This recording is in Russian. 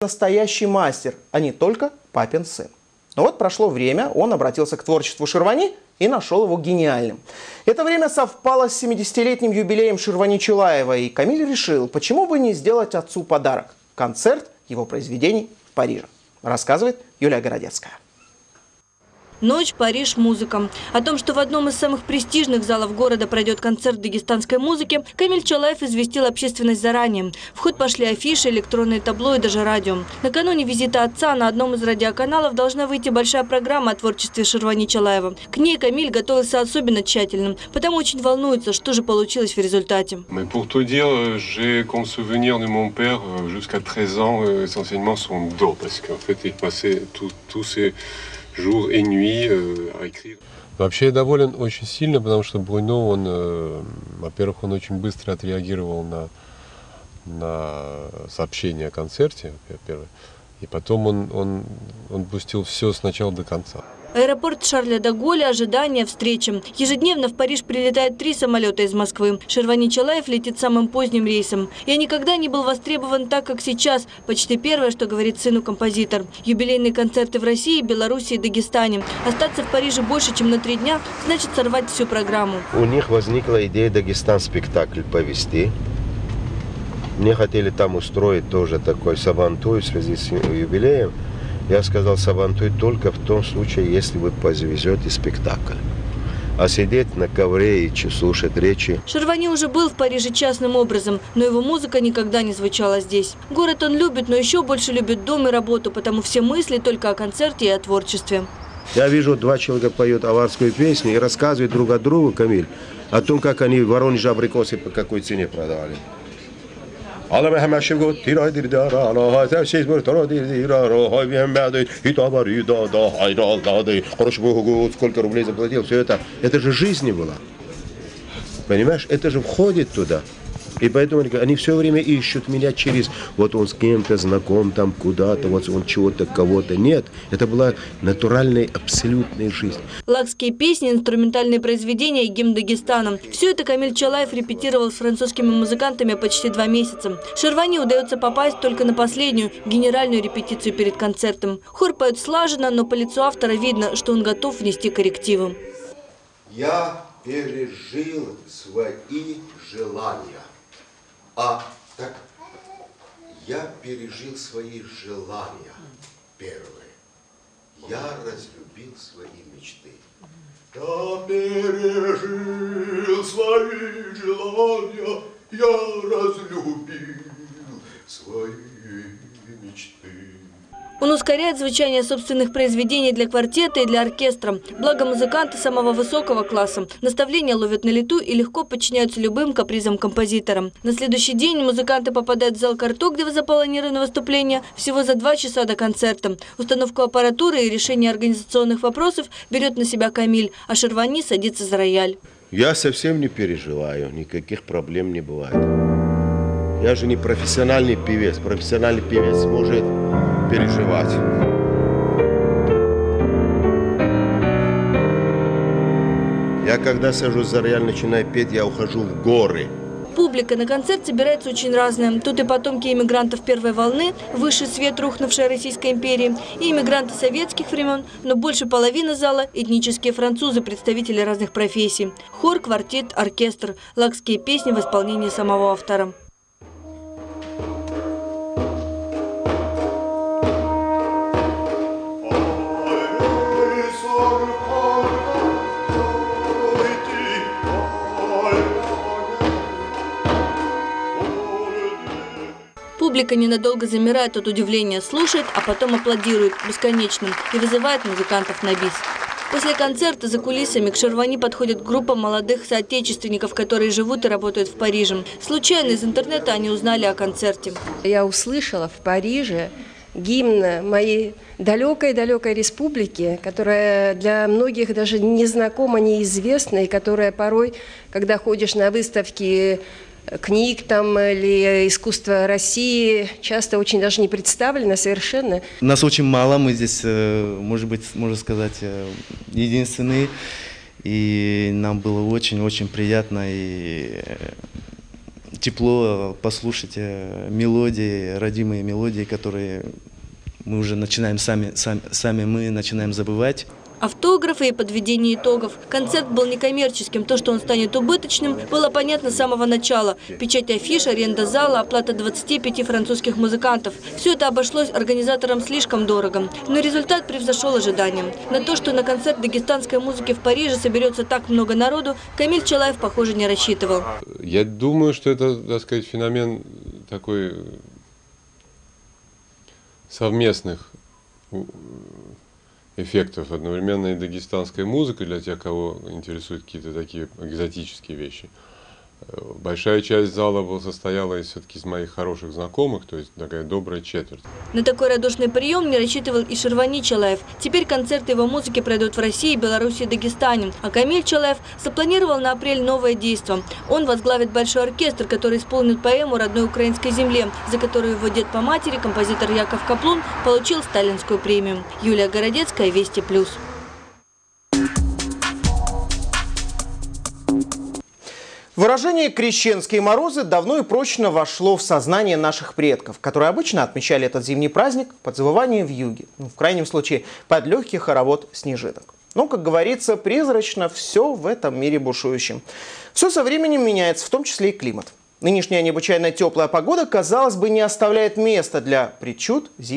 настоящий мастер, а не только папин сын. Но вот прошло время, он обратился к творчеству Шервани и нашел его гениальным. Это время совпало с 70-летним юбилеем Шервани Чулаева, и Камиль решил, почему бы не сделать отцу подарок – концерт его произведений в Париже. Рассказывает Юлия Городецкая. Ночь, Париж, музыка. О том, что в одном из самых престижных залов города пройдет концерт дагестанской музыки, Камиль Чалаев известил общественность заранее. В ход пошли афиши, электронные табло и даже радио. Накануне визита отца на одном из радиоканалов должна выйти большая программа о творчестве Шервани Чалаева. К ней Камиль готовился особенно тщательно, потому очень волнуется, что же получилось в результате. Père jusqu'à 13 ans essentiellement son dos parce qu'en fait il passait tous ces jour et nuit euh, à écrire. Вообще я доволен очень сильно, потому что Бруно, он, э, во-первых, он очень быстро отреагировал на, на сообщение о концерте, первое, и потом он, он, он пустил все сначала до конца. Аэропорт Шарля де Голля, ожидание, встречи. Ежедневно в Париж прилетает три самолета из Москвы. Шервани Чалаев летит самым поздним рейсом. Я никогда не был востребован так, как сейчас. Почти первое, что говорит сыну композитор. Юбилейные концерты в России, Беларуси и Дагестане. Остаться в Париже больше, чем на три дня, значит сорвать всю программу. У них возникла идея Дагестан спектакль повести. Мне хотели там устроить тоже такой сабантуй в связи с юбилеем. Я сказал Савантуй только в том случае, если вы повезете спектакль. А сидеть на ковре и слушать речи. Шервани уже был в Париже частным образом, но его музыка никогда не звучала здесь. Город он любит, но еще больше любит дом и работу, потому все мысли только о концерте и о творчестве. Я вижу, два человека поют аварскую песню и рассказывают друг о другу, Камиль, о том, как они в Воронеже абрикосы по какой цене продавали. Alame hämmäsivgut tiradirdiara ala täsismõr taradirdirara хайвемяды и табарида да хайралдады. Хорошо богу, сколько рублей заплатил, все это. Это же жизни была. Понимаешь, это же входит туда. И поэтому они все время ищут меня через, вот он с кем-то знаком там куда-то, вот он чего-то, кого-то. Нет, это была натуральная, абсолютная жизнь. Лакские песни, инструментальные произведения и гимн Дагестана. Все это Камиль Чалаев репетировал с французскими музыкантами почти два месяца. Шервани удается попасть только на последнюю, генеральную репетицию перед концертом. Хор поет слаженно, но по лицу автора видно, что он готов внести коррективы. Я пережил свои желания. А так я пережил свои желания первые. Я разлюбил свои мечты. Я пережил свои желания, я разлюбил свои мечты. Он ускоряет звучание собственных произведений для квартета и для оркестра. Благо музыканты самого высокого класса. Наставления ловят на лету и легко подчиняются любым капризам композитора. На следующий день музыканты попадают в зал «Карту», где запланировано выступление, всего за два часа до концерта. Установку аппаратуры и решение организационных вопросов берет на себя Камиль, а Шервани садится за рояль. Я совсем не переживаю, никаких проблем не бывает. Я же не профессиональный певец. Профессиональный певец может переживать. Я когда сажусь за рояль, начинаю петь, я ухожу в горы. Публика на концерт собирается очень разная. Тут и потомки иммигрантов первой волны, высший свет рухнувшей Российской империи, и иммигранты советских времен, но больше половины зала – этнические французы, представители разных профессий. Хор, квартет, оркестр, лакские песни в исполнении самого автора. Публика ненадолго замирает от удивления, слушает, а потом аплодирует бесконечным и вызывает музыкантов на бис. После концерта за кулисами к Шервани подходит группа молодых соотечественников, которые живут и работают в Париже. Случайно из интернета они узнали о концерте. Я услышала в Париже гимн моей далекой-далекой республики, которая для многих даже незнакома, неизвестна, и которая порой, когда ходишь на выставки книг там или искусства России часто очень даже не представлено совершенно. Нас очень мало, мы здесь, э, может быть, можно сказать, э, единственные. И нам было очень-очень приятно и э, тепло послушать мелодии, родимые мелодии, которые мы уже начинаем сами, сами, сами мы начинаем забывать. Автографы и подведение итогов. Концерт был некоммерческим. То, что он станет убыточным, было понятно с самого начала. Печать афиш, аренда зала, оплата 25 французских музыкантов. Все это обошлось организаторам слишком дорого. Но результат превзошел ожиданиям. На то, что на концерт дагестанской музыки в Париже соберется так много народу, Камиль Чалаев, похоже, не рассчитывал. Я думаю, что это, так сказать, феномен такой совместных эффектов. Одновременно и дагестанская музыка для тех, кого интересуют какие-то такие экзотические вещи – Большая часть зала состояла из все-таки из моих хороших знакомых, то есть такая добрая четверть. На такой радушный прием не рассчитывал и Шервани Чалаев. Теперь концерты его музыки пройдут в России, Беларуси и Дагестане. А Камиль Чалаев запланировал на апрель новое действо. Он возглавит большой оркестр, который исполнит поэму родной украинской земле, за которую его дед по матери, композитор Яков Каплун, получил сталинскую премию. Юлия Городецкая, Вести Плюс. Выражение «крещенские морозы» давно и прочно вошло в сознание наших предков, которые обычно отмечали этот зимний праздник под завывание в юге, ну, в крайнем случае под легкий хоровод снежинок. Но, как говорится, призрачно все в этом мире бушующем. Все со временем меняется, в том числе и климат. Нынешняя необычайно теплая погода, казалось бы, не оставляет места для причуд зимнего